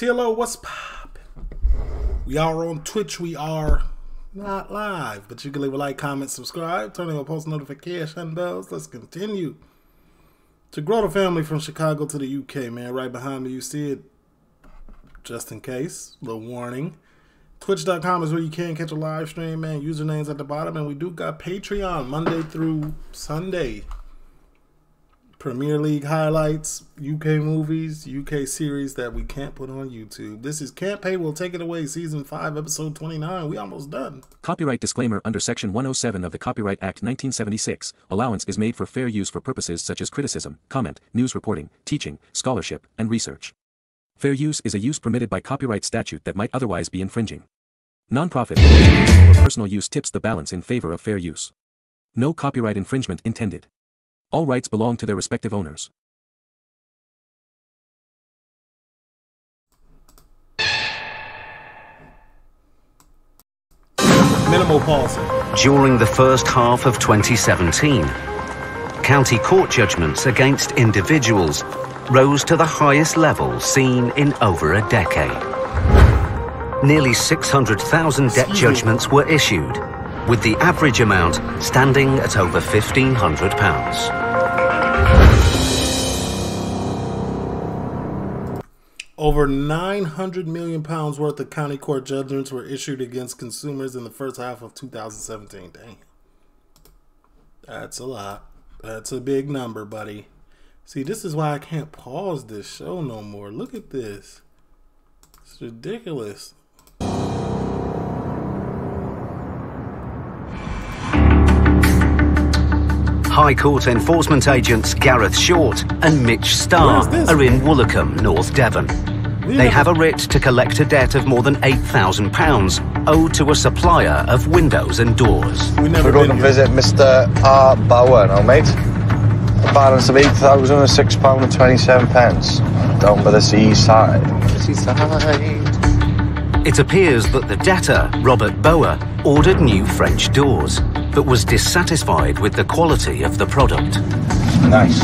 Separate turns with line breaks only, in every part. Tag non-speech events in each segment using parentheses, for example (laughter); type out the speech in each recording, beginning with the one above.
TLO, what's poppin'? We are on Twitch. We are not live, but you can leave a like, comment, subscribe, turn on post notification bells. Let's continue to grow the family from Chicago to the UK, man. Right behind me, you see it. Just in case, little warning. Twitch.com is where you can catch a live stream, man. Usernames at the bottom, and we do got Patreon Monday through Sunday. Premier League highlights, UK movies, UK series that we can't put on YouTube. This is Can't Pay Will Take It Away, Season 5, Episode 29. We almost done.
Copyright disclaimer under Section 107 of the Copyright Act 1976. Allowance is made for fair use for purposes such as criticism, comment, news reporting, teaching, scholarship, and research. Fair use is a use permitted by copyright statute that might otherwise be infringing. Nonprofit or personal use tips the balance in favor of fair use. No copyright infringement intended. All rights belong to their respective owners.
Minimal policy.
During the first half of 2017, county court judgments against individuals rose to the highest level seen in over a decade. Nearly 600,000 debt judgments were issued, with the average amount standing at over £1,500.
Over 900 million pounds worth of county court judgments were issued against consumers in the first half of 2017. Dang. That's a lot. That's a big number, buddy. See, this is why I can't pause this show no more. Look at this. It's ridiculous.
High Court enforcement agents Gareth Short and Mitch Starr are in Woolacombe, North Devon. They have a writ to collect a debt of more than £8,000 owed to a supplier of windows and doors.
We never
We're going to visit Mr. R. Bauer now, mate. A balance of £8,006.27 pence down by the seaside. Seaside.
It appears that the debtor, Robert Boer, ordered new French doors, but was dissatisfied with the quality of the product.
Nice.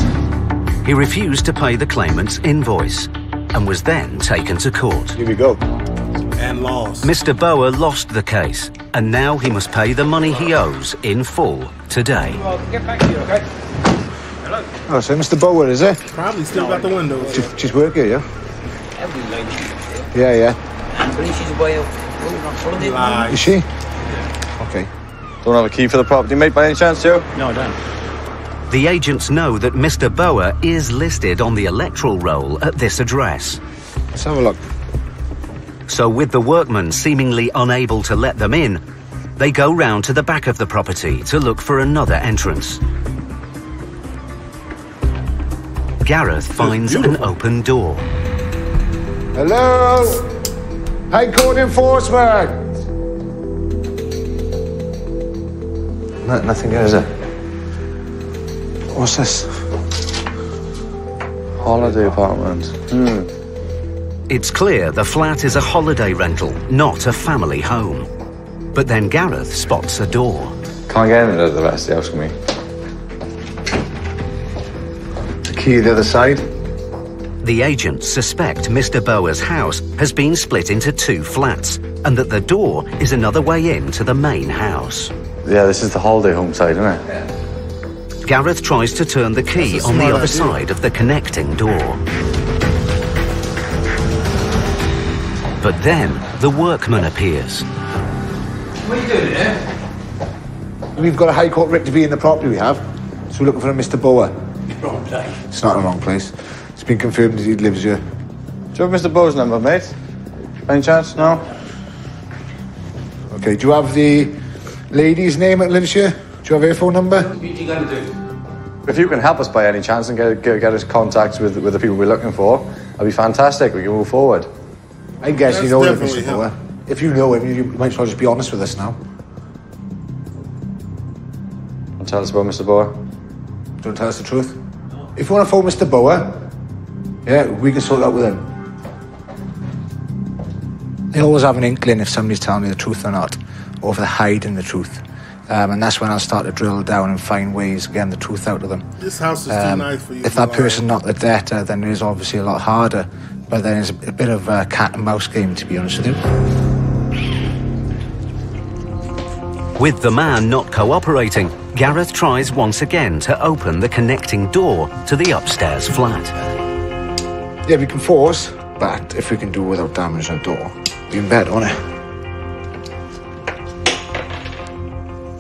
He refused to pay the claimant's invoice and was then taken to court.
Here we go.
And lost.
Mr. Boer lost the case, and now he must pay the money he owes in full today. Well, get back here, okay? Hello.
Oh, so Mr. Bauer, is it?
Probably still got the windows.
She's, she's working here,
Every lady
yeah? Yeah, yeah.
Anthony, she's away out going.
Lies.
Is she? Okay. Don't have a key for the property, mate, by any chance, Joe?
No, I don't.
The agents know that Mr. Boer is listed on the electoral roll at this address.
Let's have a look.
So, with the workmen seemingly unable to let them in, they go round to the back of the property to look for another entrance. Gareth finds an open door.
Hello? High Court Enforcement! No, nothing here, is it? What's this? Holiday apartment. Hmm.
It's clear the flat is a holiday rental, not a family home. But then Gareth spots a door.
Can't get into the rest of the house with me. The key the other side?
The agents suspect Mr. Boer's house has been split into two flats and that the door is another way in to the main house.
Yeah, this is the holiday home side, isn't it?
Gareth tries to turn the key on the other
idea.
side of the connecting door. But then the workman appears. What are you doing here?
We've got a High Court writ to be in the property we have, so we're looking for a Mr. Bower.
Wrong place.
It's not the wrong place. It's been confirmed that he lives here.
Do you have Mr. Bow's number, mate? By any chance? No?
Okay, do you have the lady's name at lives here? Do you have her phone number?
What you gotta do?
If you can help us by any chance and get, get, get us contacts with, with the people we're looking for, that'd be fantastic. We can move forward.
I guess
That's
you know him, Mr.
him.
If you know him, you might as well just be honest with us now.
And tell us about Mr. Boer.
Don't tell us the truth. If you want to phone Mr. Boer, yeah, we can sort that with him. I always have an inkling if somebody's telling me the truth or not, or if they're hiding the truth. Um, and that's when I'll start to drill down and find ways of getting the truth out of them.
This house is too
Um,
nice for you.
if that person's not the debtor, then it is obviously a lot harder But then it's a bit of a cat and mouse game, to be honest with you.
With the man not cooperating, Gareth tries once again to open the connecting door to the upstairs flat.
Yeah, we can force, but if we can do without damaging the door, we better, won't it?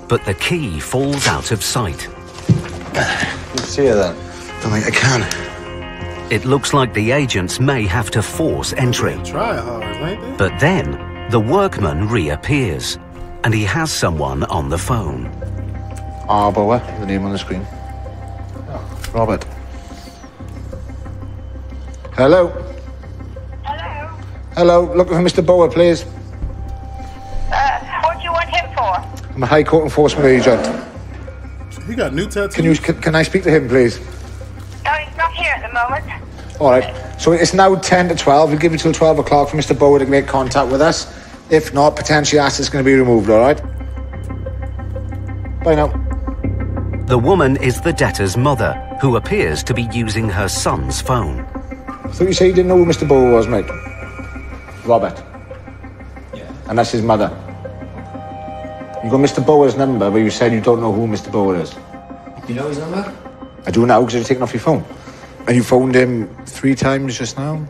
But the key falls out of sight.
You see her then?
Don't think I can.
It looks like the agents may have to force entry.
Try hard, ain't they?
But then, the workman reappears, and he has someone on the phone.
Arbower, the name on the screen. Robert. Hello.
Hello.
Hello, looking for Mr. Bower, please. I'm a High Court enforcement agent.
He got new tattoos.
Can you can, can I speak to him, please?
No, he's not here at the moment.
All right. So it's now 10 to 12. We'll give you till 12 o'clock for Mr. Bower to make contact with us. If not, potentially assets going to be removed, all right? Bye now.
The woman is the debtor's mother, who appears to be using her son's phone.
I thought you said you didn't know who Mr. Bower was, mate. Robert.
Yeah.
And that's his mother. You got Mr. Bower's number, but you said you don't know who Mr. Bower is.
You know his number?
I do now because you're taking off your phone. And you phoned him three times just now?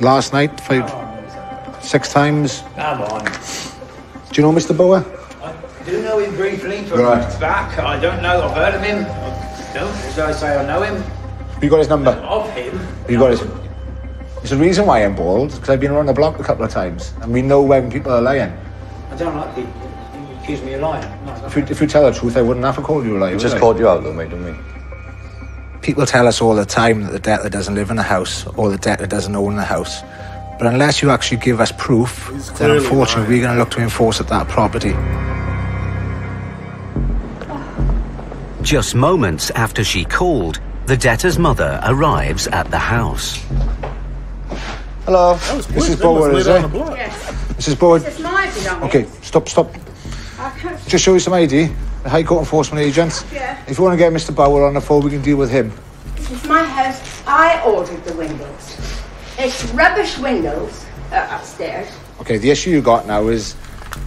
Last night? Five, six times?
Come on.
Do you know Mr. Bower?
I do know him briefly from
Right.
back. I don't know. I've heard of him. I don't, as I say, I know him.
You got his number?
Of him.
You got his. There's a reason why I'm bald, because I've been around the block a couple of times, and we know when people are lying.
I don't like people. You accuse me of lying. No,
If you, if you tell the truth, I wouldn't have to call you a liar.
We just called you out though, mate, didn't we?
People tell us all the time that the debtor doesn't live in the house or the debtor doesn't own the house. But unless you actually give us proof,
He's
then unfortunately
lying.
we're going to look to enforce at that property.
Just moments after she called, the debtor's mother arrives at the house.
Hello.
That was quick.
This is
They
Bower, is
down
it?
the block.
Yes.
This is Bower.
My belongings.
Okay, stop, stop.
I (laughs) can't.
Just show you some ID. The High Court enforcement agents.
Yeah.
If you want to get Mr. Bower on the phone, we can deal with him.
This is my house. I ordered the windows. It's rubbish windows uh, upstairs.
Okay, the issue you got now is,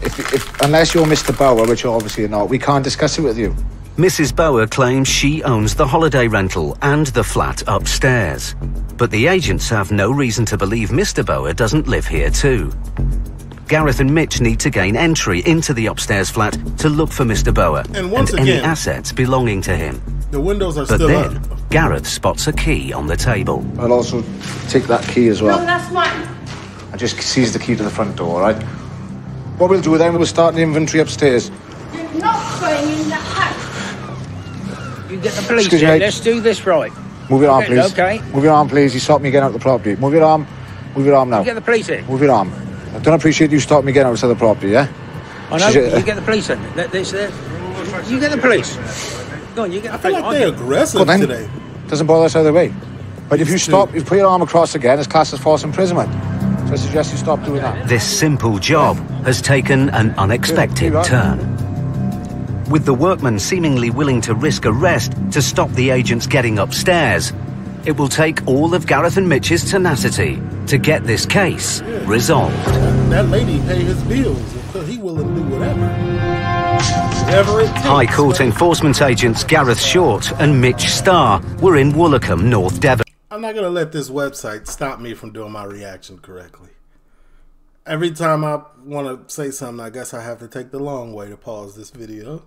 if, if unless you're Mr. Bower, which obviously you're not, we can't discuss it with you.
Mrs. Bower claims she owns the holiday rental and the flat upstairs. But the agents have no reason to believe Mr. Bower doesn't live here too. Gareth and Mitch need to gain entry into the upstairs flat to look for Mr. Bower
And once
any
again-
assets belonging to him.
The windows are
But
still
then,
up.
Gareth spots a key on the table.
I'll also take that key as well.
No,
well.
that's mine.
I just seize the key to the front door, all right? What we'll do then, we'll start the inventory upstairs.
You're not going in the house.
You get the police
Excuse
in.
me.
Let's do this right.
Move your arm,
Okay,
please.
okay.
Move your arm, please. You stopped me getting out the property. Move your arm. Move your arm now.
You get the police in.
Move your arm. I don't appreciate you stopping me getting out of the property, yeah?
Oh, I know.
Shit.
You get the police in. Let this there. Uh, you get the police. Go on. You get the
I feel
police.
like they're aggressive
Well, then,
today.
doesn't bother us either way. But if you stop, if you put your arm across again, it's classed as false imprisonment. So I suggest you stop doing that.
This simple job has taken an unexpected
Good.
turn. With the workman seemingly willing to risk arrest to stop the agents getting upstairs, it will take all of Gareth and Mitch's tenacity to get this case resolved.
That lady pay his bills. He willing to do whatever. Whatever it takes.
High Court enforcement agents Gareth Short and Mitch Starr were in Woolacombe, North Devon.
I'm not gonna let this website stop me from doing my reaction correctly. Every time I want to say something, I guess I have to take the long way to pause this video.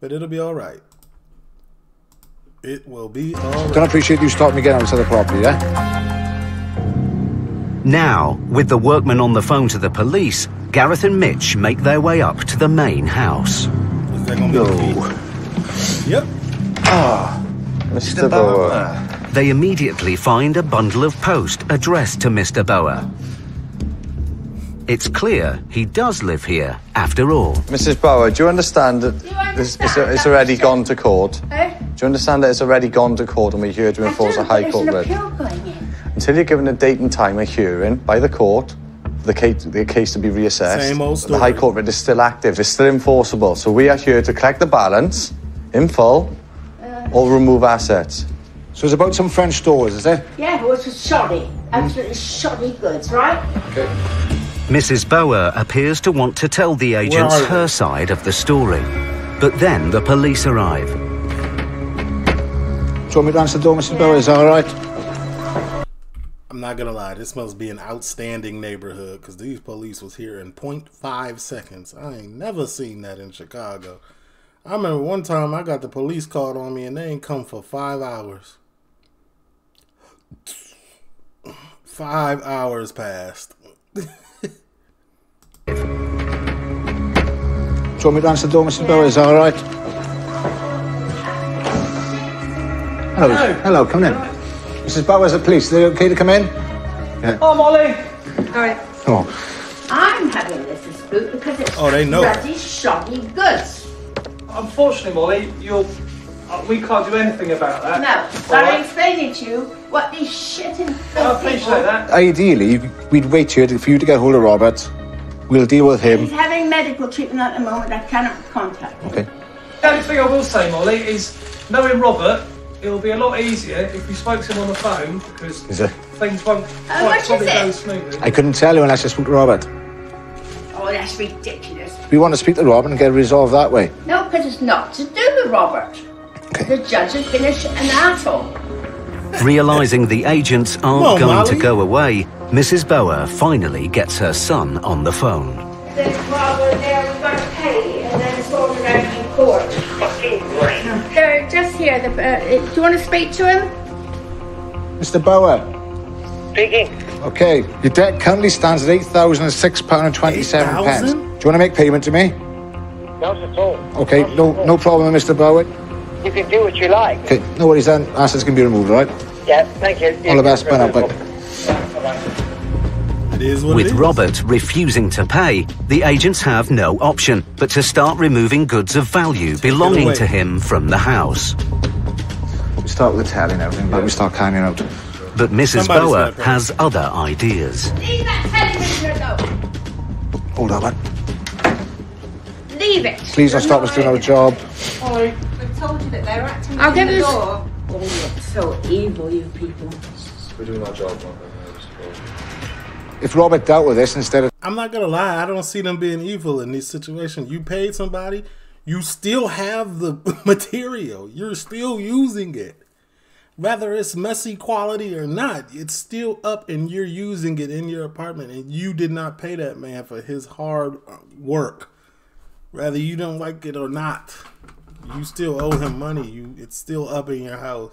But it'll be all right. It will be all
Don't
right.
appreciate you stopping me getting out of the property, yeah?
Now, with the workman on the phone to the police, Gareth and Mitch make their way up to the main house.
Is that gonna be the key? Yep.
Mr. Bower.
They immediately find a bundle of post addressed to Mr. Bower. It's clear he does live here after all.
Mrs. Bower, do you understand that
you
this, it's,
understand
it's already gone to court?
Eh?
Do you understand that it's already gone to court and we're here to enforce
do,
a High Court
there's
writ?
appeal going in.
Until you're given a date and time of hearing by the court, for the case, the case to be reassessed,
Same old
the High. Court writ is still active, it's still enforceable. So we are here to collect the balance in full uh, or remove assets.
So it's about some French stores, is it?
Yeah, it was shoddy. Absolutely shoddy goods, right?
Okay.
Mrs. Bower appears to want to tell the agents her side of the story. But then the police arrive.
Do you want me to answer the door, Mrs. Bower? Is that all right?
I'm not gonna lie, this must be an outstanding neighborhood because these police was here in 0.5 seconds. I ain't never seen that in Chicago. I remember one time I got the police called on me and they ain't come for five hours. Five hours passed.
Do you want me to answer the door, Mrs. Bower? Is that all right? Hello. Hello, come in. Mrs. Bower's the police. Are they okay to come in? Yeah.
Oh, Molly. All right.
Oh,
I'm having this dispute because it's
Oh, they know.
bloody shoddy goods.
Unfortunately, Molly, you're. Uh, we can't do anything about that.
No, but
All
I'm
right?
explaining to you what these shit and
I
filth
appreciate
people.
that.
ideally, we'd wait here for you to get hold of Robert. We'll deal with him.
He's having medical treatment at the moment. I cannot contact him.
Okay.
The only thing I will say, Molly, is knowing Robert, it'll be a lot easier if you spoke to him on the phone because
Is it?
things won't
How
quite probably go smoothly.
I couldn't tell you unless I spoke to Robert.
Oh, that's ridiculous.
We want to speak to Robert and get it resolved that way.
No, because it's not to do with Robert.
Okay.
The judge has been a sh- an asshole.
Realizing the agents aren't
on,
going to go away, Mrs. Bower finally gets her son on the phone.
Here. The, uh, do you want to speak to him?
Mr. Bower.
Speaking.
Okay, your debt currently stands at £8,006.27. pence. Do you want to make payment to me?
Not at all.
Okay, no no problem, Mr. Bower.
You can do what you like.
Okay, no worries then. Assets can be removed, all right?
Yeah, thank you.
All the best, bye now, bye.
It is what it
With. Robert refusing to pay, the agents have no option but to start removing goods of value belonging to him from the house.
We start with the telly and everything, but we start carrying out.
But Mrs.
Somebody's
Bower
gonna
has other ideas.
Leave that television alone.
Hold on, man.
Leave it.
Please don't stop us doing our job.
I'll give you. Oh, you're so evil, you people.
We're doing our job, If Robert dealt with this instead of
I'm not gonna lie, I don't see them being evil in these situations. You paid somebody, you still have the (laughs) material. You're still using it. Whether it's messy quality or not, it's still up and you're using it in your apartment and you did not pay that man for his hard work. Whether you don't like it or not, you still owe him money. You it's still up in your house.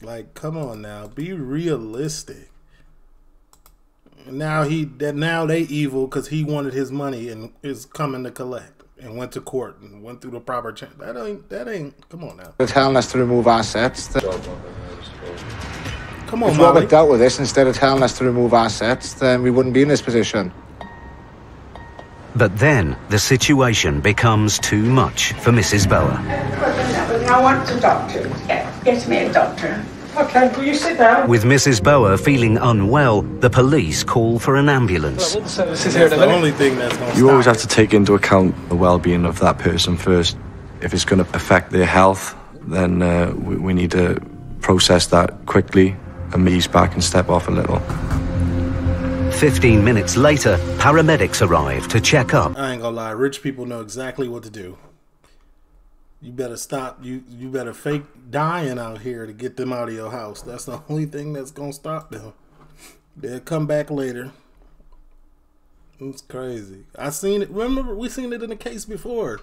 Like, come on now, be realistic. Now he that now they evil because he wanted his money and is coming to collect and went to court and went through the proper channel. That ain't that ain't. Come on now.
They're telling us to remove assets, then,
Come on,
if
Molly.
Robert dealt with this instead of telling us to remove assets, then we wouldn't be in this position.
But then the situation becomes too much for Mrs. Bower.
I want a doctor. Get, get me a doctor.
Okay, will you sit down?
With Mrs. Bower feeling unwell, the police call for an ambulance.
All services here in a
That's the only thing that's gonna
You always have to take into account the well-being of that person first. If it's going to affect their health, then uh, we, we need to process that quickly and ease back and step off a little.
Fifteen minutes later, paramedics arrive to check up.
I ain't gonna lie. Rich people know exactly what to do. You better stop. You you better fake dying out here to get them out of your house. That's the (laughs) only thing that's gonna stop them. They'll come back later. It's crazy. I seen it. Remember, we seen it in a case before,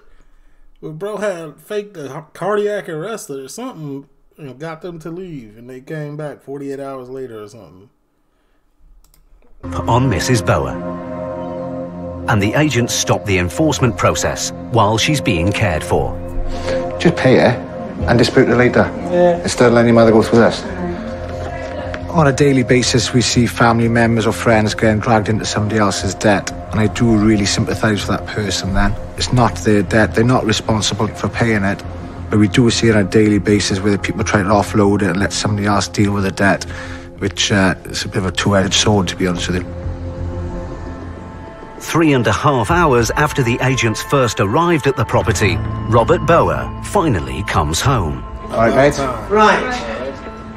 where bro had faked a cardiac arrest or something and got them to leave, and they came back 48 hours later or something.
on Mrs. Bower. And the agents stop the enforcement process while she's being cared for.
Just pay it and dispute it later.
Yeah.
Instead of letting your mother go through this. On a daily basis, we see family members or friends getting dragged into somebody else's debt, and I do really sympathise with that person then. It's not their debt, they're not responsible for paying it, but we do see it on a daily basis where people try to offload it and let somebody else deal with the debt, which uh, is a bit of a two edged sword, to be honest with you.
Three and a half hours after the agents first arrived at the property, Robert Boer finally comes home.
All right, mate.
Right.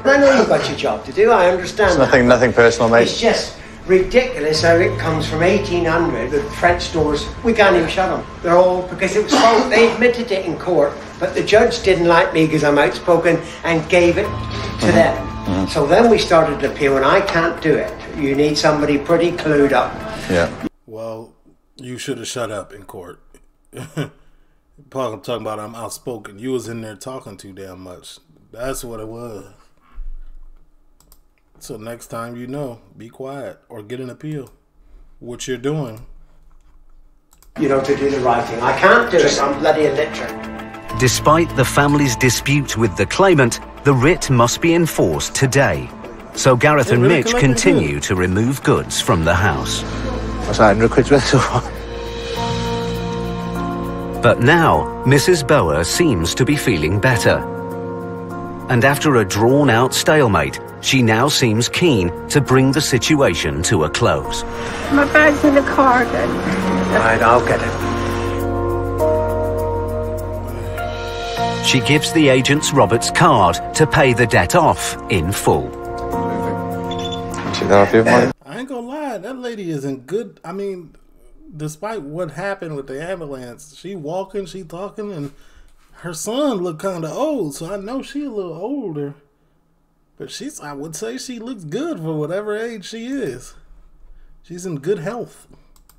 I know you've got your job to do, I understand.
It's
that.
nothing, nothing personal, mate.
It's just ridiculous how it comes from 1800. The French stores, we can't even shut them. They're all because it was false. They admitted it in court, but the judge didn't like me because I'm outspoken and gave it to them. Mm-hmm. Mm-hmm. So then we started to appeal, and I can't do it. You need somebody pretty clued up.
Yeah.
Well, you should have shut up in court. (laughs) Paul, I'm talking about I'm outspoken. You was in there talking too damn much. That's what it was. So next time you know, be quiet or get an appeal. What you're doing.
You know, to do the right thing. I can't do it. I'm bloody illiterate.
Despite the family's dispute with the claimant, the writ must be enforced today. So Gareth and
really
Mitch continue to remove goods from the house.
What's that, 100 quid's worth so far?
But now, Mrs. Boer seems to be feeling better. And after a drawn out stalemate, she now seems keen to bring the situation to a close.
My bag's in the car then.
Right, I'll get it.
She gives the agents Robert's card to pay the debt off in full.
Take that off you, mate.
I ain't gonna lie, that lady is in good. I mean, despite what happened with the ambulance, she walking, she talking, and her son look kind of old. So I know she a little older, but she's. I would say she looks good for whatever age she is. She's in good health.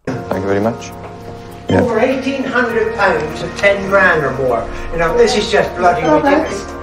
Thank you very much.
Over eighteen hundred pounds of ten grand or more. You know, this is just bloody ridiculous.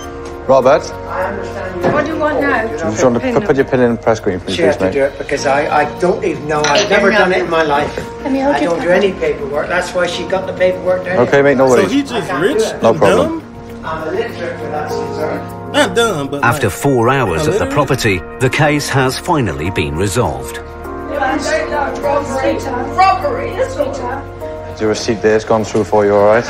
Robert,
I understand. you-
What do you want now?
do you want to put, put your pin in the press screen, please,
She has
please,
to do it because I, I don't even know. I've never done it in my life.
Let me hold
I don't do any paperwork. That's why she got the paperwork down.
Okay, mate, no worries.
So he's just rich
No
and
problem.
dumb?
I'm illiterate for that concern.
Not dumb, but
After
like,
four hours at the property, the case has finally been resolved.
Robbery. Robbery. Sweetheart.
Is your receipt there? It's gone through for you, all right?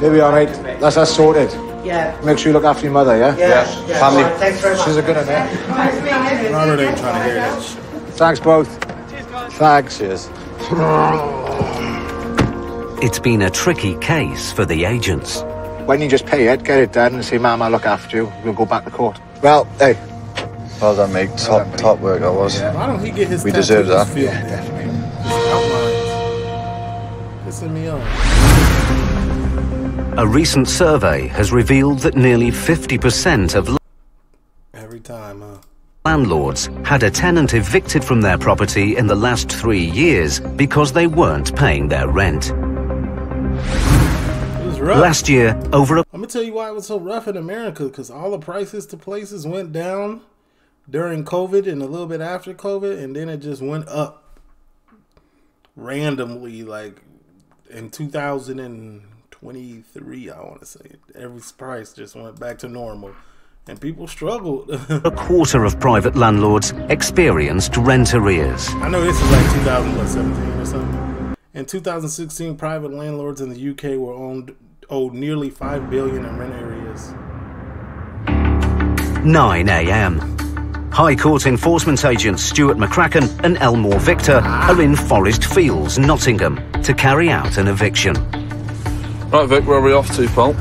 There we are, mate. That's us sorted.
Yeah.
Make sure you look after your mother, yeah?
Yeah. yeah.
Family.
Fine, Thanks very much.
She's a good one, eh?
Robert ain't trying to hear that.
Thanks, both. Thanks.
Cheers.
It's been a tricky case for the agents.
When you just pay it, get it done, and say, Mum, I'll look after you. We'll go back to court. Well, hey.
Well done, mate. Top, top work that was.
Why don't he get his
We deserve that.
filled? His outlines. Pissing me off.
A recent survey has revealed that nearly 50% of
Every time, huh?
landlords had a tenant evicted from their property in the last three years because they weren't paying their rent.
It was rough.
Last year, over a
Let gonna tell you why it was so rough in America because all the prices to places went down during COVID and a little bit after COVID, and then it just went up randomly, like in 2023. I want to say every price just went back to normal, and people struggled. (laughs)
a quarter of private landlords experienced rent arrears.
I know this is like 2017 or something. In 2016, private landlords in the UK were owned owed nearly five billion in rent arrears.
9 a.m. High Court enforcement agents Stuart McCracken and Elmore Victor ah. are in Forest Fields, Nottingham, to carry out an eviction.
Right, Vic, where are we off to, pal?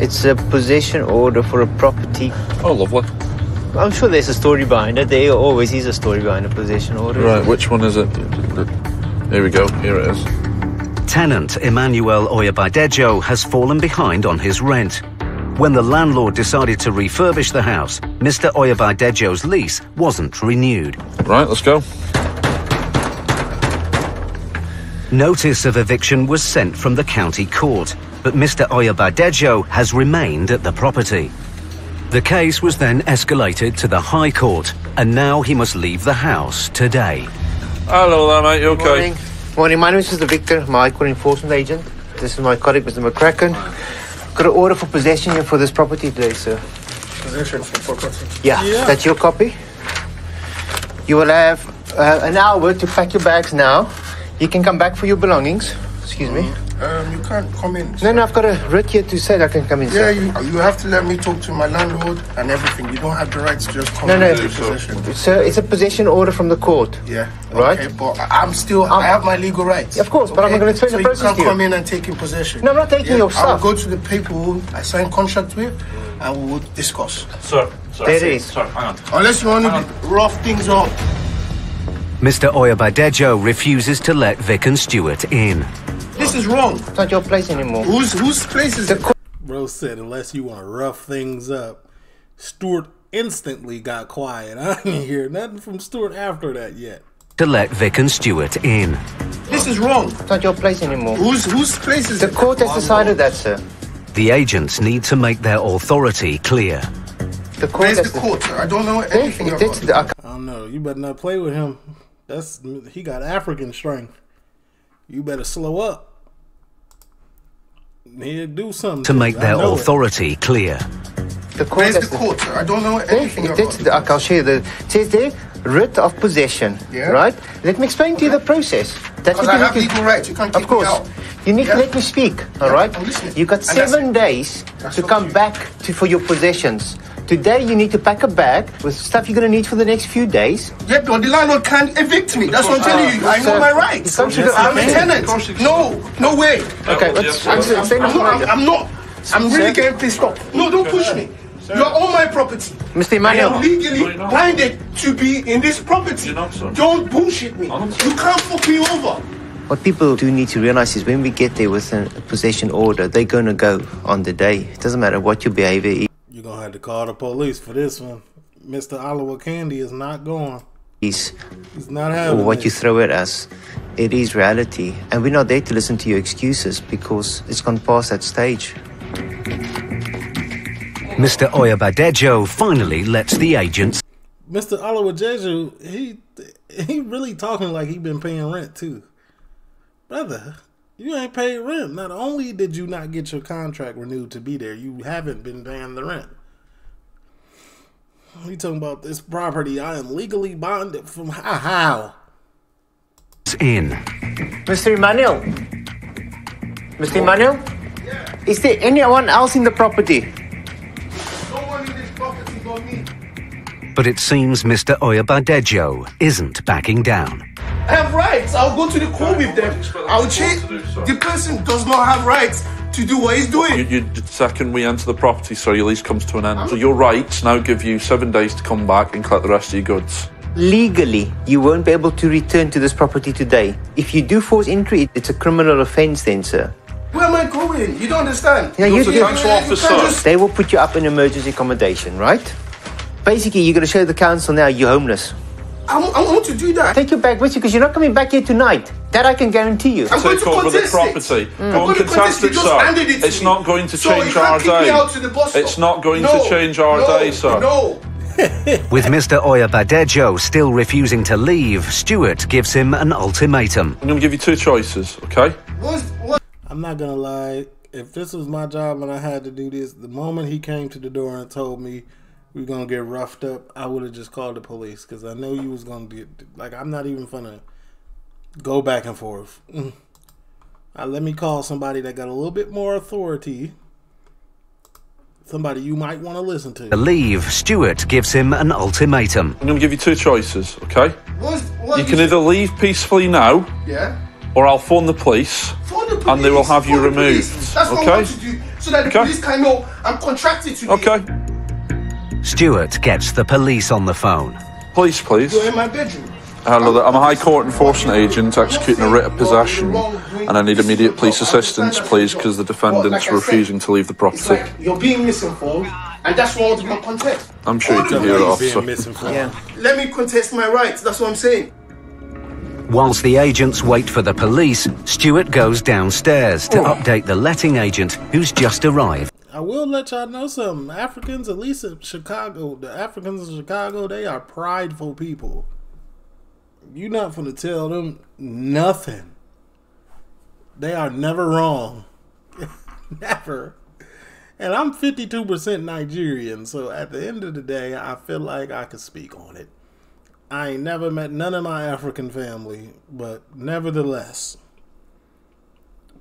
It's a possession order for a property.
Oh, lovely.
I'm sure there's a story behind it. There always is a story behind a possession order.
Right, which one is it? Here we go. Here it is.
Tenant Emmanuel Oyabadejo has fallen behind on his rent. When the landlord decided to refurbish the house, Mr. Oyabadejo's lease wasn't renewed.
Right, let's go.
Notice of eviction was sent from the county court, but Mr. Oyabadejo has remained at the property. The case was then escalated to the High Court, and now he must leave the house today.
Hello there, mate. You okay?
Morning. Morning, my name is Mr. Victor, my Court enforcement agent. This is my colleague, Mr. McCracken. Got an order for possession here for this property today, sir.
Possession for property.
Yeah, that's your copy. You will have uh, an hour to pack your bags now. You can come back for your belongings. Excuse me.
Um, you can't come in.
No, no, I've got a writ here to say that I can come in,
Yeah,
sir.
you, you have to let me talk to my landlord and everything. You don't have the right to just come
No, no,
into possession.
sir, it's a possession order from the court.
Yeah.
Right?
Okay, but I- I'm still. I have my legal rights.
Of course, but I'm
okay?
gonna explain
so
the process
you can't
to you.
come in and take in possession.
No, I'm not taking your stuff.
I'll
stuff.
go to the people who I signed contract with, and we will discuss.
Sir, sir.
There it is.
Sir, hang on.
Unless you want to rough things up.
Mr. Oyabadejo refuses to let Vic and Stewart in.
This is wrong.
It's not your place anymore.
Whose whose place is it?
Bro said, unless you want to rough things up. Stuart instantly got quiet. (laughs) I didn't hear nothing from Stuart after that yet.
To let Vic and Stewart in.
This is wrong.
It's not your place anymore.
Whose whose place is
The
it?
court has decided that, sir.
The agents need to make their authority clear.
The court
Where's the court? sir? I don't know anything
it-
about it.
I
I don't know. You better not play with him. That's he got African strength. You better slow up. He'll do something
To make their
know it.
authority clear.
The court
Where's the court? I don't know anything
it-
about
it's
it.
the- I'll show you the. It writ of possession.
Yeah.
Right. Let me explain to you the process. That's
Because
what
I
you
have
need to-
legal rights. You can't kick
Of course.
me out.
You need
Yeah.
to let me speak. All
Yeah,
right.
I'm.
You got seven days
that's
to come
you.
back to for your possessions. Today you need to pack a bag with stuff you're going to need for the next few days.
Yeah, but the landlord can't evict me. That's what I'm telling you. I know
Sir,
my rights.
you can't do that.
I'm a tenant. No, no way.
Okay, let's
yeah,
answer. Say
I'm not. I'm not. I'm really
Sir.
getting pissed off. No, don't push me. You're on my property.
Mr.
I am legally
you're not.
blinded to be in this property.
You're not.
Don't bullshit me.
Not.
You can't fuck me over.
What people do need to realize is when we get there with a possession order, they're going to go on the day. It doesn't matter what your behavior is.
You're gonna have to call the police for this one. Mr. Oliver Candy is not going.
is.
He's not
or
having
what you throw at us. It is reality. And we're not there to listen to your excuses because it's gone past that stage.
Mr. Oyabadejo finally lets the agents
Mr. Oliver Jeju, he he really talking like he been paying rent too. Brother, you ain't paid rent. Not only did you not get your contract renewed to be there, you haven't been paying the rent. We talking about this property I am legally bonded from how? how?
in.
Mr. Emmanuel. Mr. Emmanuel? Is there anyone else in the property?
But
it seems Mr. Oyabadejo isn't backing down.
I have rights. I'll go to the court with them. I'll change. The person does not have rights to do what he's doing.
you, the second we enter the property, sir, your lease comes to an end. So your rights now give you seven days to come back and collect the rest of your goods.
Legally, you won't be able to return to this property today. If you do force entry, it's a criminal offense then, sir.
Where am I going? You don't understand.
Yeah, you,
You're the
you-
council
you can't
officer.
just-
They will put you up in emergency accommodation, right? Basically, you're going to show the council now you're homeless.
I, want- I want to do that.
Take your bag with you because you're not coming back here tonight. That I can guarantee you.
I'm going
Take
to
over the
contest
property.
it.
Go
I'm
and
going to
contest
contest
it,
it.
Sir.
it
It's
me.
not going to
So
change our
kick
day.
out to the bus
It's not going
No,
to change our
no,
day, sir.
No. (laughs)
With Mr. Oyabadejo still refusing to leave, Stewart gives him an ultimatum.
I'm going to give you two choices, okay?
What's, what?
I'm not gonna lie. If this was my job and I had to do this, the moment he came to the door and told me we are gonna get roughed up, I would have just called the police because I know you was gonna get like I'm not even gonna go back and forth. Mm. Uh, let me call somebody that got a little bit more authority. Somebody you might want to listen
To
to.
leave, Stewart gives him an ultimatum.
I'm going to give you two choices, okay?
What's, what
You can either leave peacefully now,
Yeah.
or I'll phone the police,
Phone the police.
and they will have you
Phone the
removed.
police. That's what I
Okay?
want to do, so that the
Okay.
police can know I'm contracted to.
Okay.
Stewart gets the police on the phone.
Police, please.
You're in my bedroom.
Hello there. I'm a High Court enforcement agent executing a writ of possession, and I need immediate police assistance, please, because the defendant's refusing to leave the
It's
property.
like you're being misinformed, and that's what I want to contest.
I'm sure you can hear it, officer.
Yeah.
Let me contest my rights. That's what I'm saying.
Whilst the agents wait for the police, Stewart goes downstairs to
Oh.
update the letting agent who's just arrived.
I will let y'all know some Africans, at least in Chicago, the Africans in Chicago, they are prideful people. You're not gonna tell them nothing. They are never wrong. (laughs) never. And I'm 52% Nigerian, so at the end of the day, I feel like I could speak on it. I ain't never met none of my African family, but nevertheless,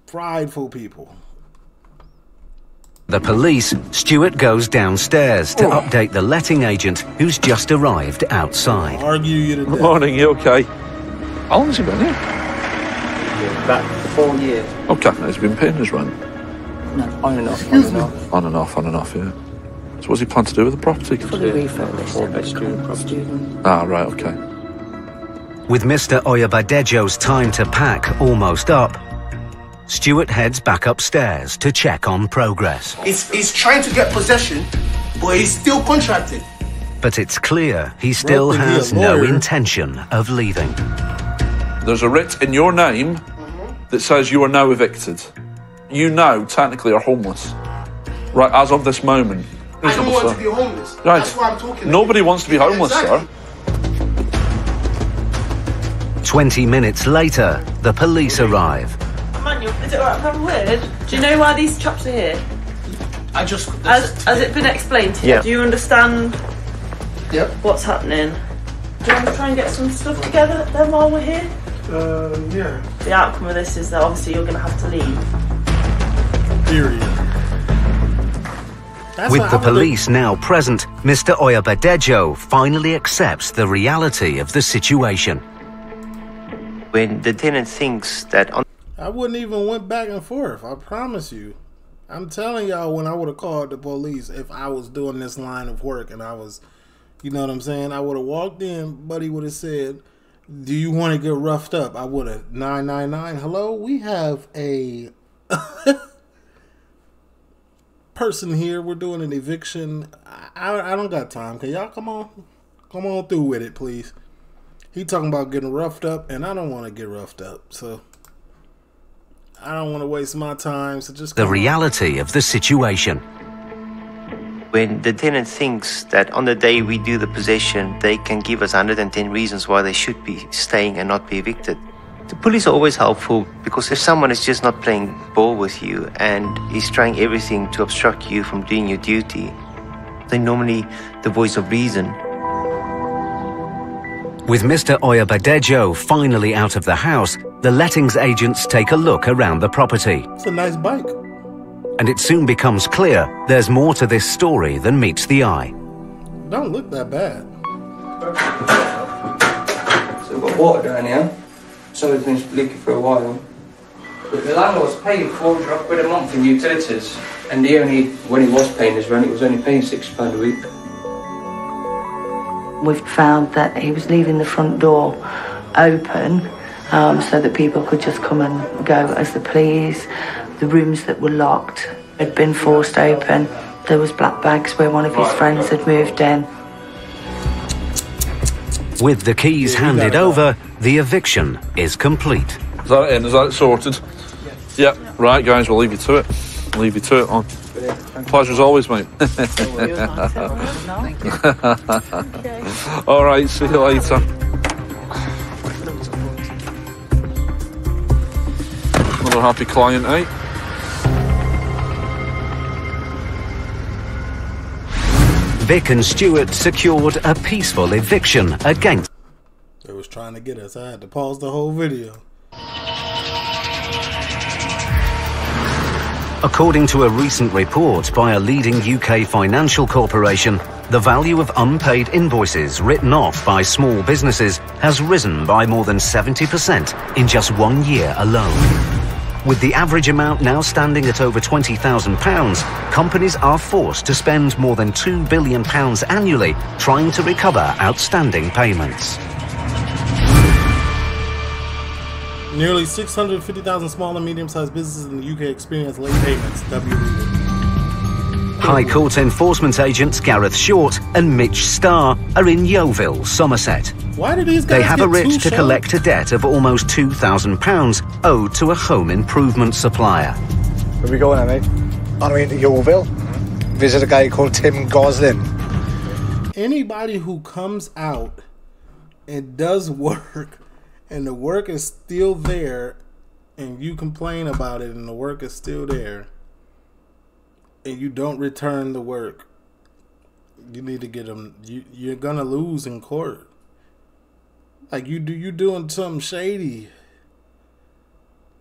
prideful people.
The police, Stuart goes downstairs to update the letting agent who's just arrived outside.
Argue you to
Good morning, you okay? How long has he been here?
About four years.
Okay, he's been paying his rent.
No, on and off, on and off.
On and off, on and off, yeah. So what's he plan to do with the property?
Fully refurbished, separate student student.
Ah, right, okay.
With Mr. Oyabadejo's time to pack almost up, Stewart heads back upstairs to check on progress.
He's, he's trying to get possession, but he's still contracted.
But it's clear he still
Well, to be a
has no intention of leaving.
There's a writ in your name that says you are now evicted. You now technically are homeless. Right, as of this moment.
I don't want
sir.
to be homeless.
Right.
That's why I'm talking.
Nobody wants to be homeless,
Exactly.
sir.
20 minutes later, the police arrive.
Manuel, is it alright if I'm weird? Do you know why these chops are here?
I just.
Has, has it been explained to you?
Yeah.
Do you understand
Yep.
what's happening? Do you want to try and get some stuff together then while we're here?
Uh, yeah.
The outcome of this is that obviously you're going to have to leave.
Period. That's
With the
I would've-
police now present, Mr. Oyabadejo finally accepts the reality of the situation.
When the tenant thinks that on
I wouldn't even went back and forth. I promise you. I'm telling y'all when I would have called the police if I was doing this line of work and I was, you know what I'm saying? I would have walked in, buddy would have said, "Do you want to get roughed up?" I would have nine nine nine. Hello, we have a (laughs) person here. We're doing an eviction. I, I I don't got time. Can y'all come on, come on through with it, please? He talking about getting roughed up, and I don't want to get roughed up. So I don't want to waste my time. So just
The
come on.
reality of the situation.
when the tenant thinks that on the day we do the possession, they can give us 110 reasons why they should be staying and not be evicted. The police are always helpful because if someone is just not playing ball with you and is trying everything to obstruct you from doing your duty, they're normally the voice of reason.
With Mr. Oyabadejo finally out of the house, the lettings agents take a look around the property.
It's a nice bike.
And it soon becomes clear there's more to this story than meets the eye.
Don't look that bad.
So we've got water down here. Somebody's been leaking for a while. But the landlord's paying 400 quid a month in utilities. And he only, when he was paying his rent, he was only paying £60 a week.
We've found that he was leaving the front door open um, so that people could just come and go as they please. The rooms that were locked had been forced open. There was black bags where one of his friends had moved in.
With the keys handed over, the eviction is complete.
Is that it in? Is that it sorted? Yeah. Right, guys, we'll leave you to it. Leave you to it on. Pleasure as always, mate. (laughs) All right, see you later. Another happy client, eh?
Vic and Stewart secured a peaceful eviction against
They was trying to get us. I had to pause the whole video.
According to a recent report by a leading UK financial corporation, the value of unpaid invoices written off by small businesses has risen by more than 70% in just one year alone. With the average amount now standing at over £20,000, companies are forced to spend more than £2 billion annually trying to recover outstanding payments.
Nearly 650,000 small and medium-sized businesses in the UK experience late payments. WE.
High Court enforcement agents Gareth Short and Mitch Starr are in Yeovil, Somerset.
Why do these guys
They have
get
a writ to collect a debt of almost £2,000 owed to a home improvement supplier.
Where we going, mate? On the way to Yeovil. Visit a guy called Tim Gosling.
Anybody who comes out and does (laughs) work and the work is still there and you complain about it and the work is still there and you don't return the work you need to get them you, you're gonna lose in court like you do you doing something shady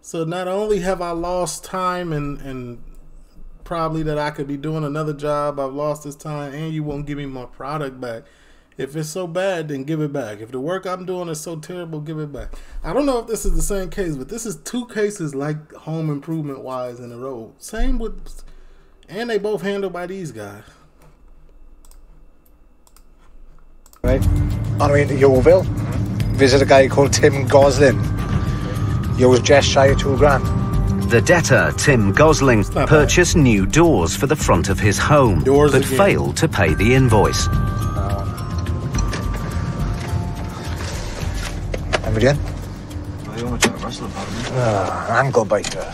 So not only have I lost time and and probably that I could be doing another job, I've lost this time, and you won't give me my product back. If it's so bad, then give it back. If the work I'm doing is so terrible, give it back. I don't know if this is the same case, but this is two cases like home improvement wise in a row. Same with, and they both handled by these guys.
Right. On the way into Yeovil, visit a guy called Tim Gosling. He owes just shy of two grand.
The debtor, Tim Gosling, purchased new doors for the front of his home,
Doors
but
again.
failed to pay the invoice.
Remember again? Ah, ankle biter.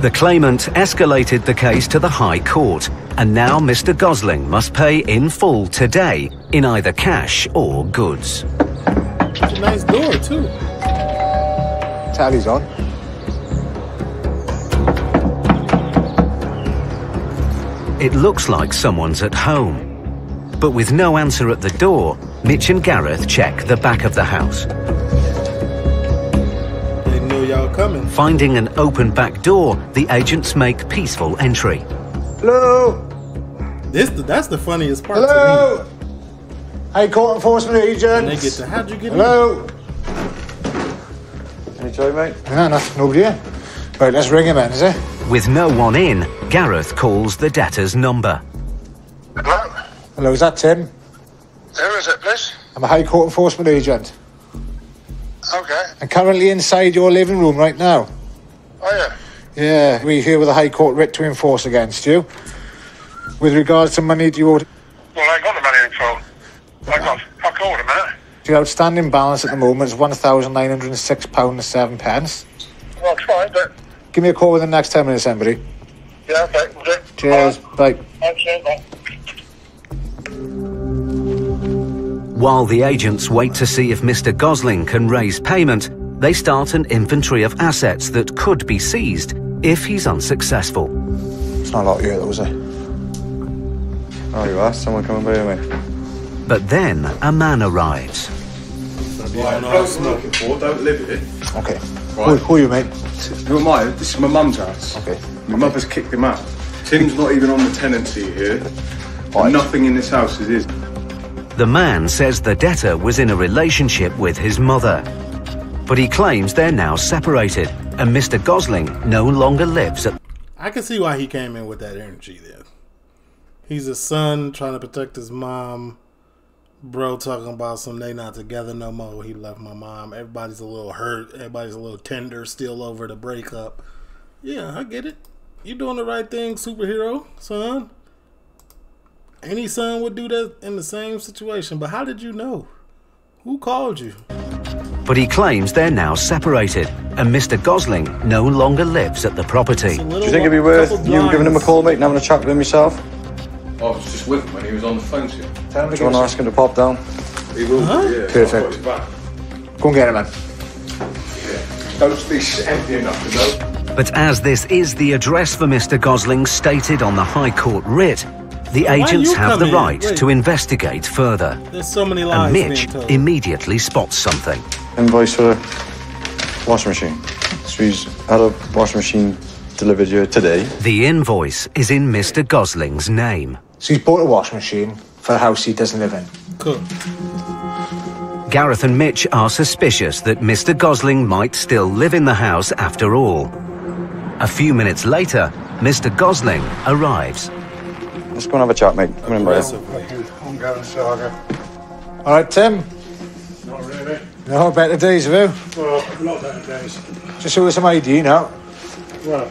The claimant escalated the case to the High Court, and now Mr. Gosling must pay in full today in either cash or goods.
It's a nice door too.
Tally's on.
It looks like someone's at home. But with no answer at the door, Mitch and Gareth check the back of the house.
They knew y'all coming.
Finding an open back door, the agents make peaceful entry.
Hello?
This that's the funniest part
Hello?
to me.
High Court Enforcement Agents.
And they get to how'd you get
Hello?
Any joy, mate?
No, no, nobody here. Right, let's ring him in, is it?
With no one in, Gareth calls the debtor's number.
Hello? Hello, is that Tim?
Who is it, please?
I'm a High Court Enforcement Agent.
Okay.
I'm currently inside your living room right now.
Oh, yeah.
Yeah, we're here with a High Court writ to enforce against you. With regards to money due owed,
Well, I ain't got the money in full. I got fuck all a minute.
your outstanding balance at the moment is £1,906 7 pence.
Well, it's fine, but
Give me a call within the next 10 minutes, somebody.
yeah, okay. we'll do.
Cheers. Bye.
Thanks, yeah, bye.
While the agents wait to see if Mr. Gosling can raise payment, they start an inventory of assets that could be seized if he's unsuccessful.
It's not a lot here, though, is it?
Oh, you are? Someone coming by here, mate?
But then a man arrives.
Right, the bloke we're looking for don't live here.
Okay.
Right.
Who, who are you, mate?
Who am I? This is my mum's house.
Okay.
My mother's kicked him out. Tim's not even on the tenancy here. And Nothing in this house is his.
The man says the debtor was in a relationship with his mother. But he claims they're now separated, and Mr. Gosling no longer lives at
I can see why he came in with that energy there. He's a son trying to protect his mom. Bro talking about some they not together no more. He left my mom. Everybody's a little hurt. Everybody's a little tender still over the breakup. Yeah, I get it. You doing the right thing, superhero, son. Any son would do that in the same situation. But how did you know? Who called you?
But he claims they're now separated, and Mr. Gosling no longer lives at the property.
Do you think it'd be worth you giving him a call, mate, and having a chat with him yourself?
I was just with him when he was on the phone to you.
Tell him
Do you want to ask him to pop down?
He will
Huh?
yeah.
Perfect.
I've got his back.
Go and get him, man. Yeah.
Don't speak empty enough to know.
But as this is the address for Mr. Gosling stated on the High Court writ, the
Why
agents have the right
Wait.
to investigate further.
There's so many lies
And Mitch immediately spots something.
Invoice for a washing machine. So he's had a washing machine delivered here today.
The invoice is in Mr. Gosling's name.
So he's bought a washing machine for a house he doesn't live in.
Cool.
Gareth and Mitch are suspicious that Mr. Gosling might still live in the house after all. A few minutes later, Mr. Gosling arrives.
Let's go and have a chat, mate. Come in, brother.
I'm going saga. All right, Tim.
Not really.
No better days, have you?
Well, not better days.
Just show us some ID now.
Well,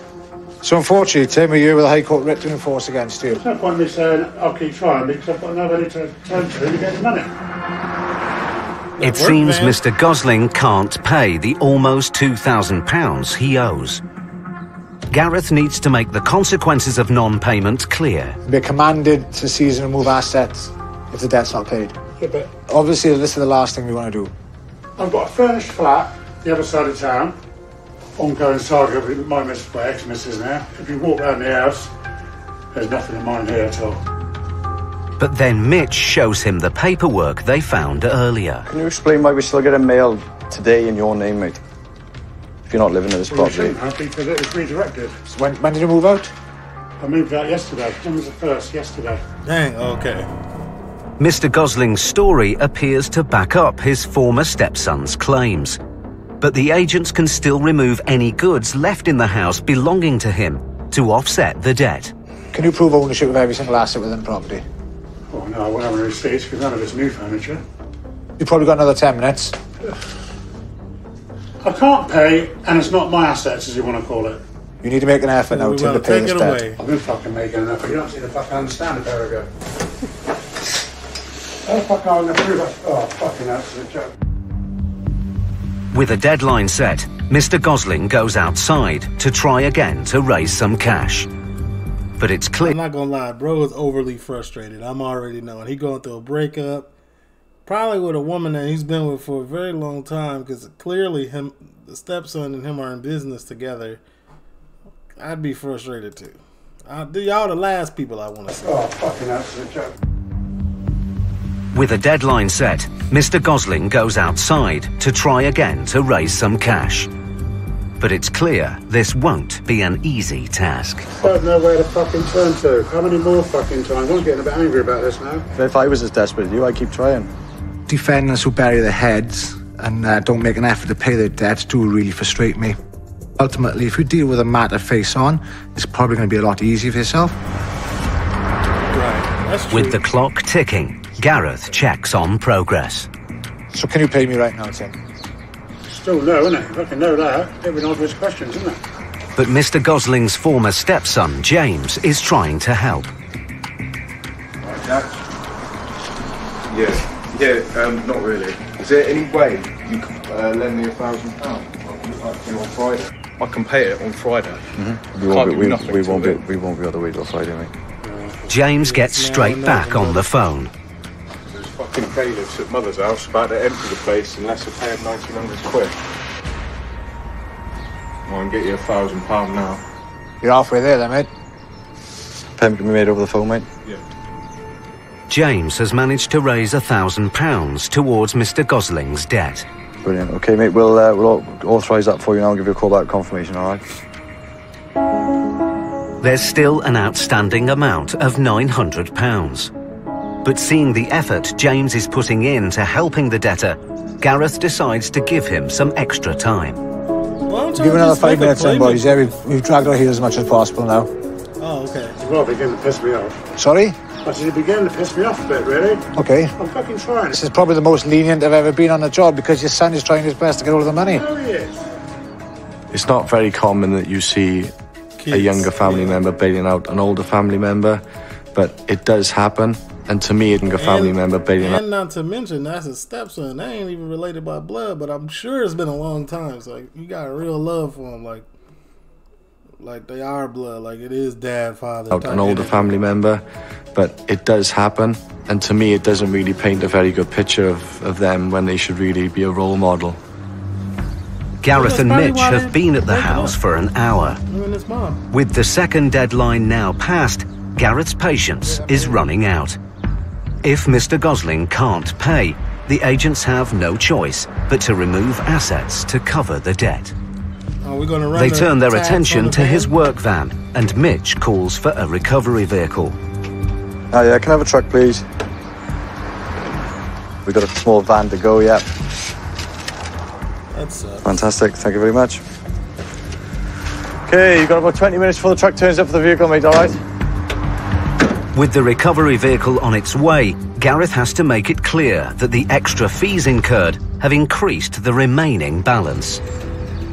So unfortunately, Tim, we're here with a High Court writ to enforce against you.
there's no point in me saying I'll keep trying because I've got nobody to turn to to get the money.
It seems Mr. Gosling can't pay the almost £2,000 he owes. Gareth needs to make the consequences of non-payment clear.
We're commanded to seize and remove assets if the debt's not paid.
Yeah, but
Obviously, this is the last thing we want to do.
I've got a furnished flat the other side of town. Ongoing saga with my miss, my ex-missus now. If you walk around the house, there's nothing of mine here at all.
But then Mitch shows him the paperwork they found earlier.
Can you explain why we're still getting mail today in your name, mate? If you're not living in this
Well, you
property.
shouldn't have because it was redirected.
When, when did you move out?
I moved out yesterday. When was the first? Yesterday.
Dang, okay.
Mr. Gosling's story appears to back up his former stepson's claims. But the agents can still remove any goods left in the house belonging to him to offset the debt.
Can you prove ownership of every single asset within the property?
Oh no, I won't have any receipts because none of it's new furniture.
You've probably got another 10 minutes.
I can't pay, and it's not my assets, as you want to call it.
You need to make an effort now,
We
Tim,
will
to pay
take
this debt.
I've been fucking making an effort. You don't seem to fucking understand it, there we go. How the fuck am going to prove it? Oh, fucking absolute joke.
With a deadline set, Mr. Gosling goes outside to try again to raise some cash. But it's clear
I'm not gonna lie, bro is overly frustrated. I'm already knowing he going through a breakup, probably with a woman that he's been with for a very long time. Because clearly, him, the stepson, and him are in business together. I'd be frustrated too. I, y'all the last people I want to see.
Oh, fucking absolute joke.
With a deadline set, Mr. Gosling goes outside to try again to raise some cash. But it's clear this won't be an easy task.
I've know where to fucking turn to. How many more fucking times? I'm getting a bit angry about this now.
If I was as desperate as you, I'd keep trying.
Defendants who bury their heads and uh, don't make an effort to pay their debts do really frustrate me. Ultimately, if you deal with a matter face on, it's probably going to be a lot easier for yourself.
With the clock ticking, Gareth checks on progress.
So, can you pay me right now, Tim?
Still no, isn't it? Fucking know that. Every obvious questions, isn't it?
But Mr. Gosling's former stepson, James, is trying to help.
Jack? Yeah, yeah, um, not really. Is there any way you could uh, lend me a thousand pounds? On Friday. I can pay it on Friday.
We
Can't
won't be, we, we won't be, we won't be able to wait till Friday, mate.
James gets straight back on the phone.
There's fucking bailiffs at mother's house about to empty the place unless I pay them 1900 quid. I can get you a thousand pound now.
You're halfway there, then, mate.
Payment can be made over the phone, mate.
James has managed to raise a thousand pounds towards Mr. Gosling's debt.
Brilliant. Okay, mate, we'll, uh, we'll authorise that for you now and give you a call back confirmation, alright?
There's still an outstanding amount of £900. But seeing the effort James is putting in to helping the debtor, Gareth decides to give him some extra time.
Give it another five minutes, then, boys. Yeah, we've, we've dragged our heels as much as possible now.
Oh, okay.
Well, beginning to piss me off.
Sorry?
I said, you're beginning to piss me off a bit, really.
Okay.
I'm fucking trying.
This is probably the most lenient I've ever been on a job because your son is trying his best to get all of the money.
Oh, he is.
It's not very common that you see a younger family member bailing out an older family member, but it does happen. And to me, it's a younger family member bailing out.
And not to mention, that's his stepson. They ain't even related by blood, but I'm sure it's been a long time. So like, you got a real love for him, like, like they are blood, like it is dad, father.
an older family member, but it does happen. And to me, it doesn't really paint a very good picture of, of them when they should really be a role model.
Gareth and Mitch have been at the house for an hour.
Him and his mom.
With the second deadline now passed, Gareth's patience is running out. If Mr. Gosling can't pay, the agents have no choice but to remove assets to cover the debt.
Are we gonna run
They turn their attention
the
to his work van, and Mitch calls for a recovery vehicle.
Oh yeah, can I have a truck, please? We've got a small van to go, yeah.
That's uh,
Fantastic, thank you very much. Okay, you've got about 20 minutes before the truck turns up for the vehicle, mate, alright?
With the recovery vehicle on its way, Gareth has to make it clear that the extra fees incurred have increased the remaining balance.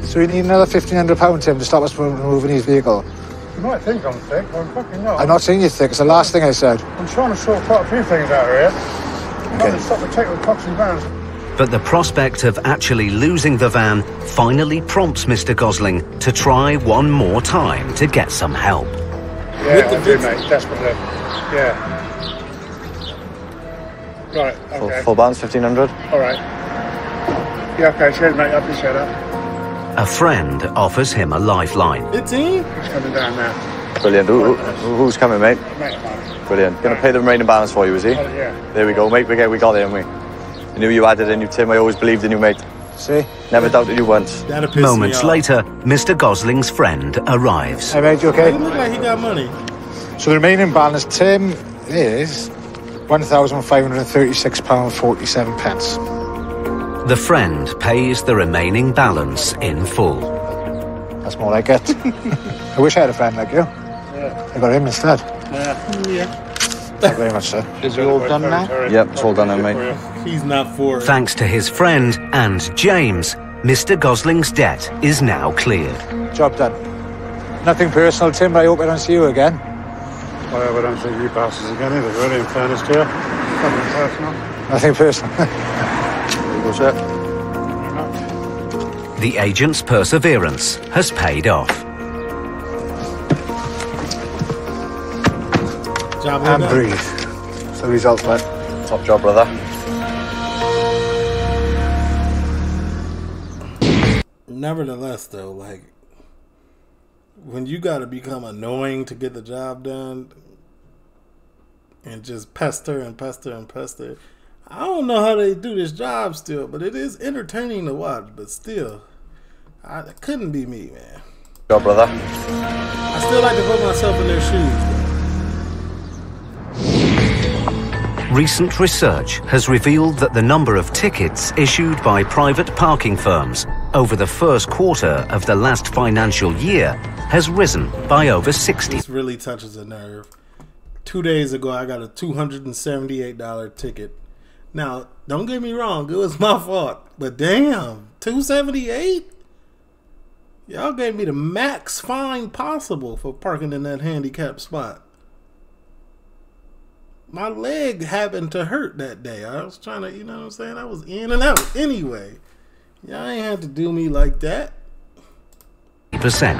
So we need another £1,500, Tim, to stop us from removing his vehicle.
You might think I'm thick, but I'm fucking not.
I'm not saying you're thick. It's the last thing I said.
I'm trying to sort quite a few things out here. I'm stop the take with cops and vans.
But the prospect of actually losing the van finally prompts Mr. Gosling to try one more time to get some help.
Yeah, I do, mate, desperately. Yeah. Right,
Full,
okay.
full balance, 1500
All right. Yeah, okay, cheers, mate. I appreciate that.
A friend offers him a lifeline.
15?
He's coming down now.
Brilliant. Who, who- who's coming, mate?
Mate.
Brilliant. Gonna pay the remaining balance for you, is he?
Oh, yeah.
There we go, mate. We, get, we got it, haven't we? I knew you had it in you, Tim. I always believed in you, mate.
See?
Never doubted you once.
That'll me
Moments later, Mr. Gosling's friend arrives.
Hey, mate, you okay?
He look like he got money.
So the remaining balance, Tim, is £1,536.47. pence.
The friend pays the remaining balance in full.
That's more like it. (laughs) I wish I had a friend like you. I got him instead.
Yeah.
Thank you very much, sir. Is it all done now?
Yep, it's all done now, mate.
He's not for it.
Thanks to his friend and James, Mr. Gosling's debt is now cleared.
Job done. Nothing personal, Tim, but I hope I don't see you again.
I hope I don't think you passes again either, really, in fairness to you. Nothing personal. (laughs)
Nothing personal. (laughs)
Go, sir.
The agent's perseverance has paid off.
Job
and
done.
breathe. That's the result, mate.
Top job, brother.
Nevertheless, though, like when you got to become annoying to get the job done, and just pester and pester and pester. I don't know how they do this job still, but it is entertaining to watch. But still, I, it couldn't be me, man.
Job, brother.
I still like to put myself in their shoes.
Recent research has revealed that the number of tickets issued by private parking firms over the first quarter of the last financial year has risen by over 60
This really touches a nerve. Two days ago, I got a two hundred and seventy-eight dollar ticket. Now, don't get me wrong, it was my fault, but damn, two seventy-eight. Y'all gave me the max fine possible for parking in that handicapped spot. My leg happened to hurt that day. I was trying to, you know what I'm saying? I was in and out anyway. Y'all ain't have to do me like that.
percent.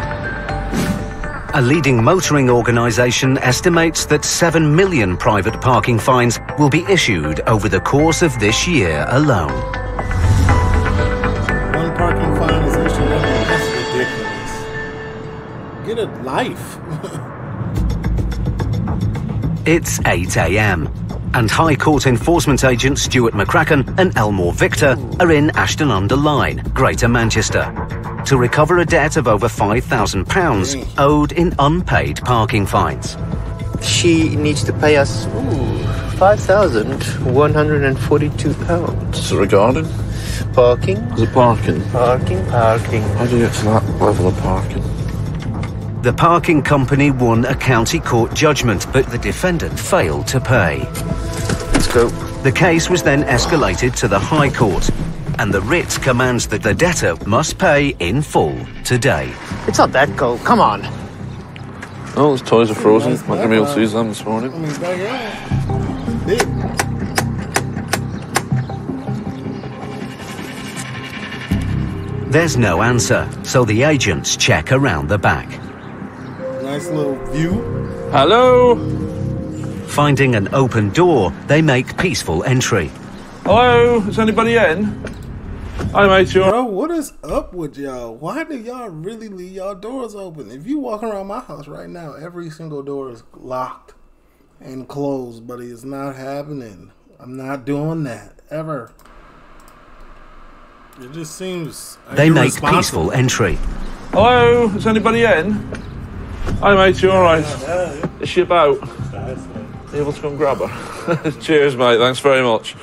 A leading motoring organisation estimates that 7 million private parking fines will be issued over the course of this year alone.
One parking fine is issued. That's ridiculous. Get a life. (laughs)
It's 8 a.m. And High Court enforcement agent Stuart McCracken and Elmore Victor are in Ashton under Lyne, Greater Manchester, to recover a debt of over £5,000 mm. owed in unpaid parking fines.
She needs to pay us five thousand one hundred and forty-two pounds.
What's it regarding?
Parking.
Is it parking?
Parking, parking.
How do you get to that level of parking?
The parking company won a county court judgment, but the defendant failed to pay.
Let's go.
The case was then escalated to the High Court, and the writ commands that the debtor must pay in full today.
It's not that cold. Come on.
Oh, those toys are frozen. Not gonna be able to use them this morning.
I mean, back out. Big.
There's no answer, so the agents check around the back.
Nice little view.
Hello?
Finding an open door, they make peaceful entry.
Hello? Is anybody in? Hi, mate. You
Bro, what is up with y'all? Why do y'all really leave y'all doors open? If you walk around my house right now, every single door is locked and closed, but it's not happening. I'm not doing that ever. It just seems
They make peaceful entry.
Hello? Is anybody in? Hi, mate. You alright? Is she about? Are you able to come grab her? (laughs) Cheers, mate. Thanks very much.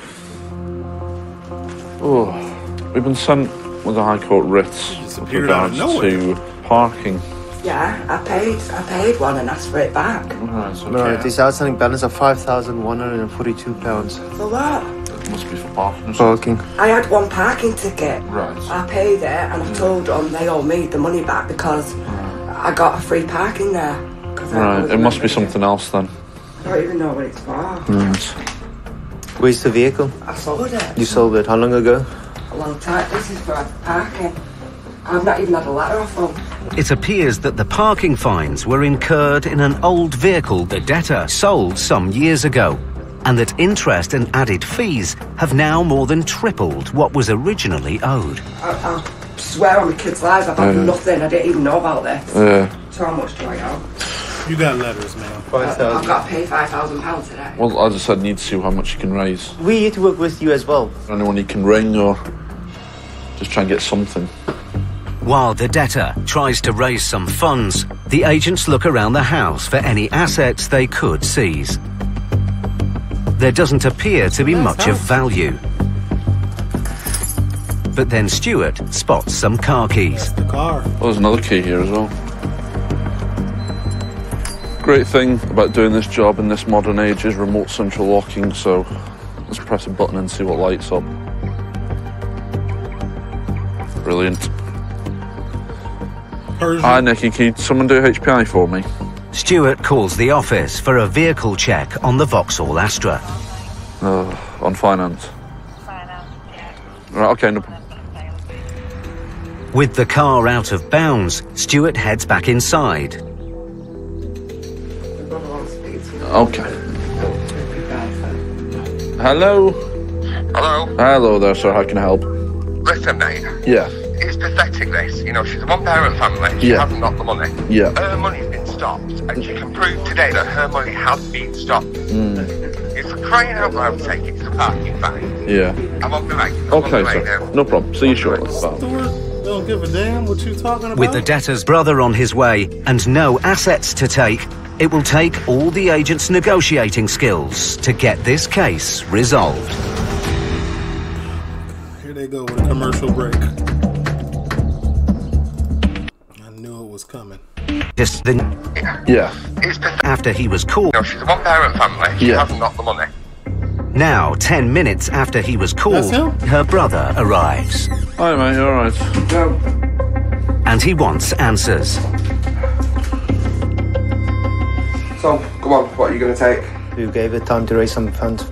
Oh, we've been sent with a High Court writ with
appeared out of
regards to parking.
Yeah, I paid. I paid one and asked for it back.
Right, okay.
No, this outstanding balance of five thousand one hundred and forty-two pounds.
For what?
It must be for parking.
Parking.
I had one parking ticket.
Right.
I paid it and I told them they owe me the money back because I got a free parking there.
Right, it must be
membership.
something else then.
I don't even know what it's for.
Right.
Where's the vehicle?
I sold it
You sold it. How long ago?
A long time. This is for parking. I've not even had a letter off them.
It appears that the parking fines were incurred in an old vehicle the debtor sold some years ago, and that interest and added fees have now more than tripled what was originally owed.
I, I swear on my kids' lives, I've had
Yeah.
nothing. I didn't even know about this.
Yeah.
So how much do I owe?
You got letters, man.
Five
I've got to pay five thousand pounds today.
Well, as I said, need to see how much you can raise.
We need to work with you as well.
Anyone you can ring or. Just try and get something.
While the debtor tries to raise some funds, the agents look around the house for any assets they could seize. There doesn't appear to be much of value. But then Stuart spots some car keys.
The car.
Oh, there's another key here as well. Great thing about doing this job in this modern age is remote central locking, so let's press a button and see what lights up. Brilliant. Hi, Nicky. Can someone do HPI for me?
Stuart calls the office for a vehicle check on the Vauxhall Astra.
Uh, on finance. Right, okay, no.
With the car out of bounds, Stuart heads back inside.
Okay. Hello?
Hello?
Hello there, sir. How can I help?
Listen, mate.
Yeah.
It's pathetic, this. You know, she's a one-parent family. She
Yeah.
hasn't got the money.
Yeah.
Her money's been stopped, and she can prove today that her money has been stopped.
Mm,
It's for crying out loud sake. It's a parking fine.
yeah.
I'm on the way. I'm
Okay,
the way
sir.
now.
No problem. See you shortly. Bye.
Don't give a damn what you talking about.
With the debtor's brother on his way and no assets to take, it will take all the agent's negotiating skills to get this case resolved.
Here they go with a commercial break. I knew it was coming.
Just the
Yeah.
after he was called.
No, she's a one-parent family. She
Yeah.
hasn't got the money.
Now, 10 minutes after he was called, her brother arrives.
Hi, mate. You alright?
And he wants answers.
So, come on, what are you going to take?
Who gave her time to raise some funds?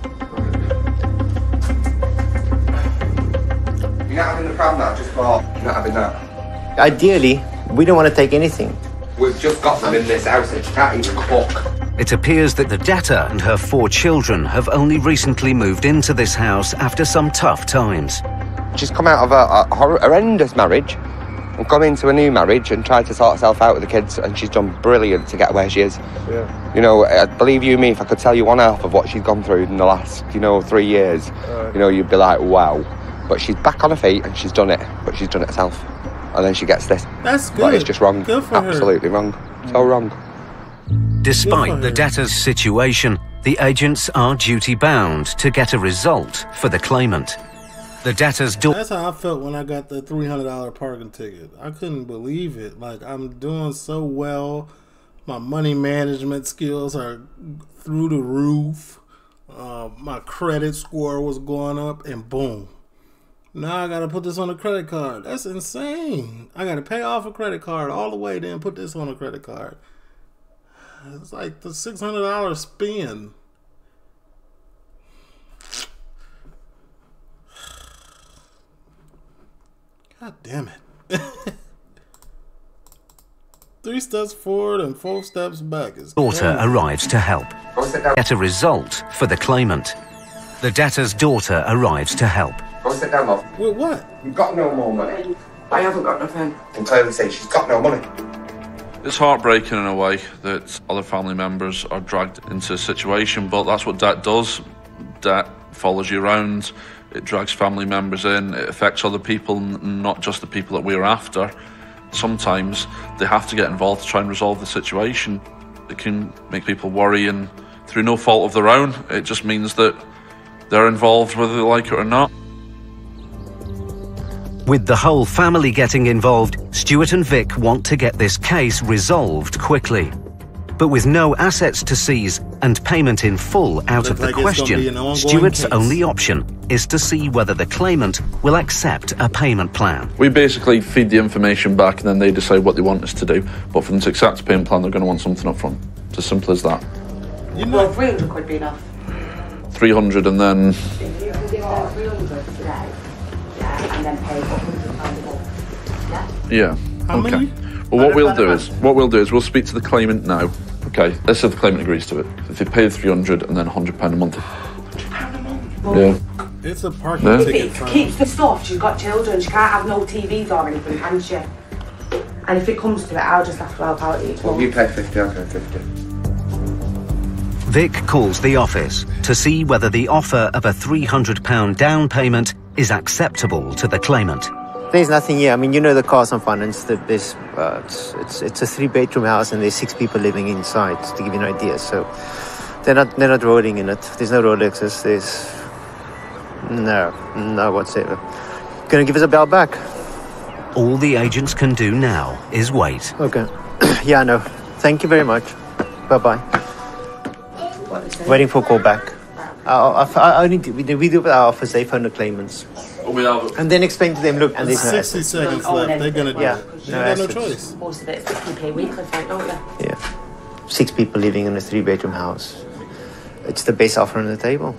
Pram that I just bought. You're not having that.
Ideally, we don't want to take anything.
We've just got them in this house and she can't even cook.
It appears that the debtor and her four children have only recently moved into this house after some tough times.
She's come out of a, a horrendous marriage and come into a new marriage and tried to sort herself out with the kids and she's done brilliant to get where she is.
Yeah.
You know, I believe you me, if I could tell you one half of what she's gone through in the last, you know, three years,
Right.
you know, you'd be like, wow. But she's back on her feet and she's done it, but she's done it herself. And then she gets this.
That's
good. it's
good.
just wrong.
Good for her.
Absolutely wrong. So wrong.
Despite the debtor's situation, the agents are duty bound to get a result for the claimant. The debtor's daughter.
That's how I felt when I got the three hundred dollar parking ticket. I couldn't believe it. Like I'm doing so well. My money management skills are through the roof. Uh, my credit score was going up, and boom. Now I gotta put this on a credit card. That's insane. I gotta pay off a credit card all the way, then put this on a credit card. It's like the six hundred dollar spin. God damn it. (laughs) Three steps forward and four steps back is
daughter arrives to help. Get a result for the claimant. The debtor's daughter arrives to help.
Go sit down, love.
With what?
You've got no more money. I haven't got nothing. And clearly say she's got no money.
It's heartbreaking in a way that other family members are dragged into a situation, but that's what debt does. Debt follows you around, it drags family members in, it affects other people, not just the people that we're after. Sometimes they have to get involved to try and resolve the situation. It can make people worry, and through no fault of their own, it just means that they're involved whether they like it or not.
With the whole family getting involved, Stuart and Vic want to get this case resolved quickly. But with no assets to seize and payment in full out
Looks
of the
like it's gonna be an
question, Stuart's
case.
only option is to see whether the claimant will accept a payment plan.
We basically feed the information back and then they decide what they want us to do. But for them to accept a payment plan, they're going to want something up front. It's as simple as that.
You
Well, 300 could be enough.
300 and then
and then pay 100 pounds a month. Yeah?
Yeah.
How
okay.
many?
Well, what we'll do is what we'll do is we'll speak to the claimant now. Okay. Let's say the claimant agrees to it. If they pay the 300 and then 100 pound a month. Hundred pound a month. Yeah.
It's a parking
Yeah.
ticket
If it
fine.
keeps the stuff, she's got children, she can't have no TVs or anything, can she? And if it comes to it, I'll just have to help out each
Well, you pay 50, I'll pay 50.
Vic calls the office to see whether the offer of a £300 down payment is acceptable to the claimant.
There's nothing here. I mean, you know the Carson Finance. That there's uh, it's, it's it's a three bedroom house and there's six people living inside. To give you an idea, so they're not they're not rolling in it. There's no Rolexes. There's no no whatsoever. Gonna give us a bell back.
All the agents can do now is wait.
Okay. (clears throat) yeah, no. Thank you very much. Bye bye. Waiting for a call back. Uh, I, I only do, we do we do it with our office. They phone the claimants.
We
And then explain to them, look, and
There's
there's
60
no
seconds left.
and
They're gonna do
Yeah,
it. They
no
got no choice.
Most of it's 50p weekly, think, don't they?
Yeah. Six people living in a three bedroom house. It's the best offer on the table.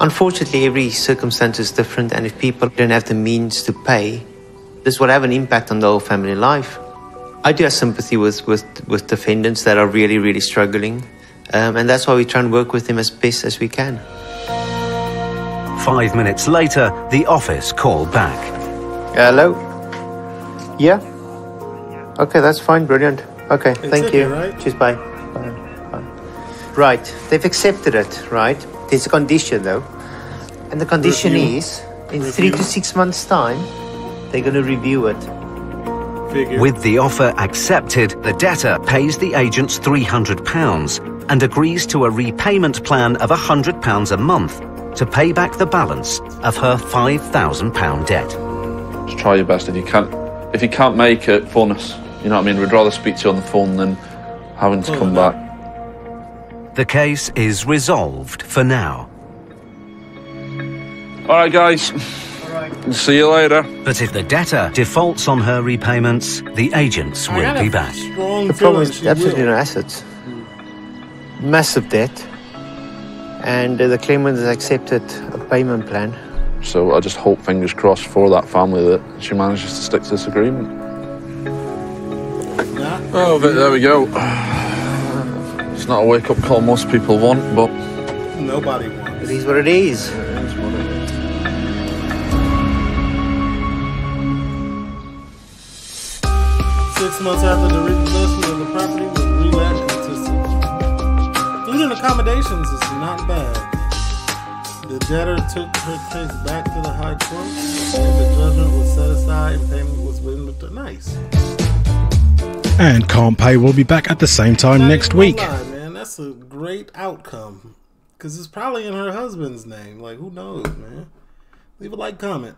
Unfortunately, every circumstance is different, and if people don't have the means to pay, this will have an impact on the whole family life. I do have sympathy with, with, with defendants that are really, really struggling, um, and that's why we try and work with him as best as we can.
Five minutes later, the office called back.
Hello? Yeah? Okay, that's fine, brilliant. Okay,
They
thank
took
you.
right?
Cheers, bye. Bye. Bye. Right, they've accepted it, right? There's a condition though. And the condition
Review.
is in three to six months' time, they're going to review it.
Figure.
With the offer accepted, the debtor pays the agents £300 and agrees to a repayment plan of £100 a month to pay back the balance of her £5,000 debt.
Just try your best if you can't. If you can't make it, phone us. You know what I mean? We'd rather speak to you on the phone than having to come back.
The case is resolved for now.
All right, guys. All right. See you later.
But if the debtor defaults on her repayments, the agents
I
will be back.
The problem is
she
absolutely no assets. Massive debt. And uh, the claimant has accepted a payment plan.
So I just hope, fingers crossed, for that family that she manages to stick to this agreement. Oh, but there we go. It's not a wake-up call most people want, but
Nobody wants.
It is what it is.
Six months after the repossession of the property accommodations is not bad. The debtor took her case back to the high court, and the judgment was set aside and payment was written with the nice.
And Can't Pay will be back at the same time next week.
lie, man, that's a great outcome. Cause it's probably in her husband's name. Like, who knows, man? Leave a like, comment.